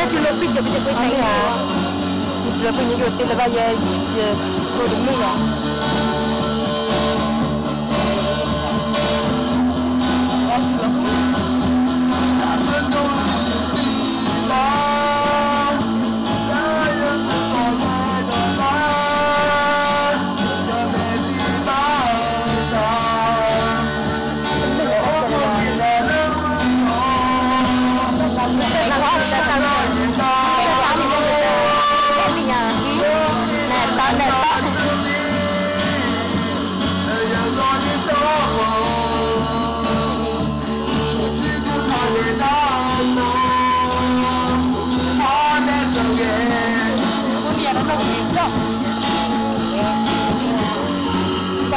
哎呀，你不要去药店了，大爷，就就这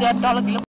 get dollar